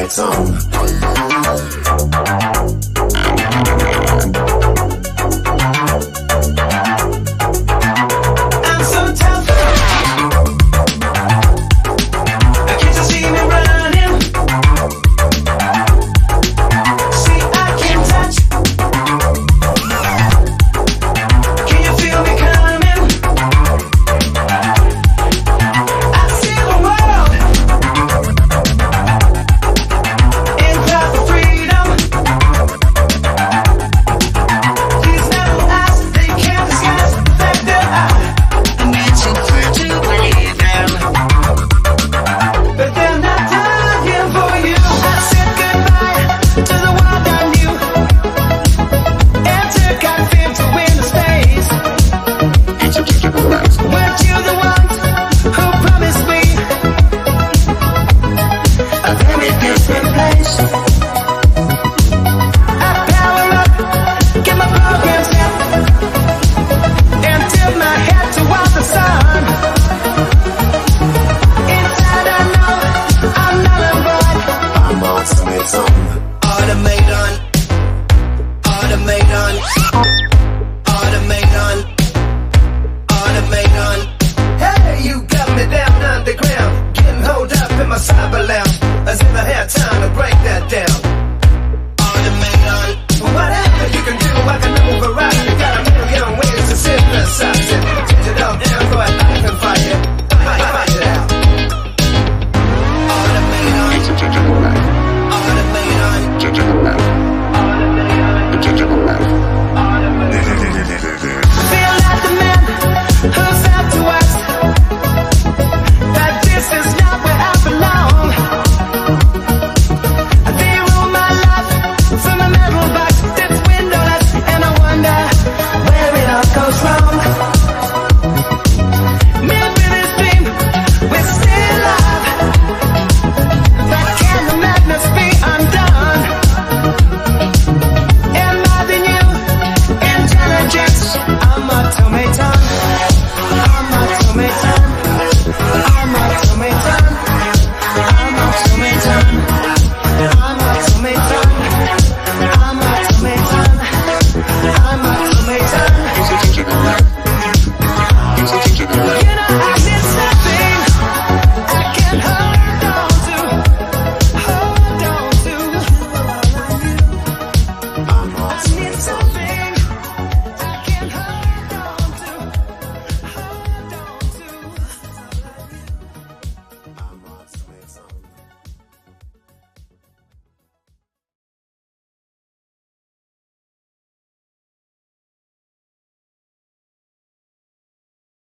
its on. automate on. Automate on. Automate on.